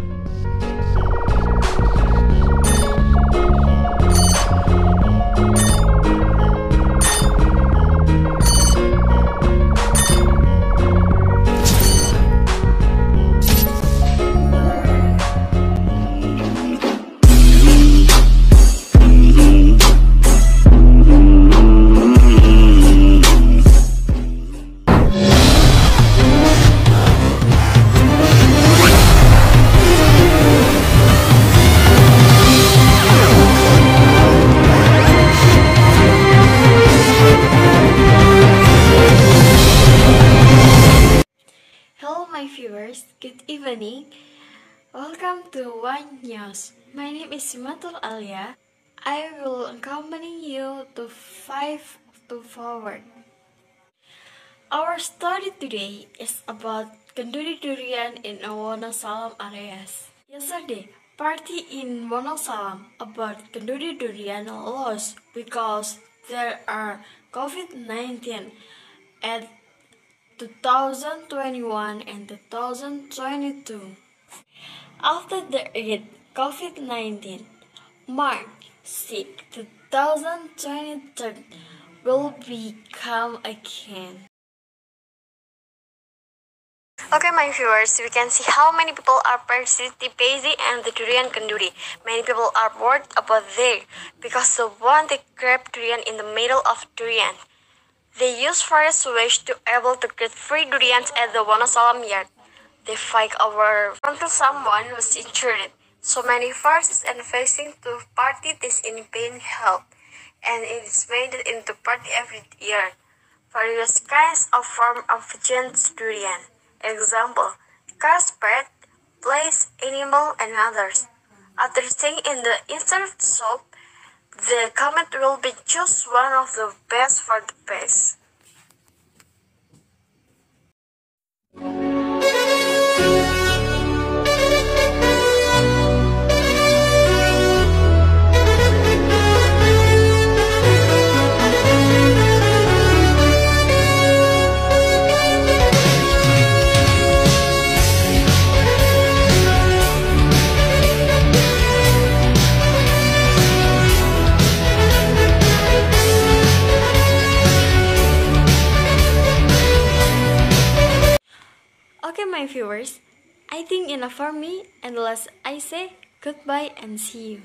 Hello, my viewers. Good evening. Welcome to One News. My name is Himatul Alya. I will accompany you to five to forward. Our story today is about kenduri durian in Wonosalam areas. Yesterday, party in Wonosalam about kenduri durian lost because there are COVID-19 at 2021 and 2022. After the COVID 19, March 6, 2023 will become again. Okay, my viewers, we can see how many people are participating in the durian kenduri. Many people are bored about there because they want to grab durian in the middle of durian. They use various ways to able to get free durians at the Wonosalam yard. They fight over until someone was injured. So many forces and facing to party this in being held, and it is made into party every year. Various kinds of form of giant durian. Example: carpet, place, animal, and others. After staying in the insert soup, the comment will be just one of the best for the best. Okay, my viewers, I think enough for me, and last I say goodbye and see you.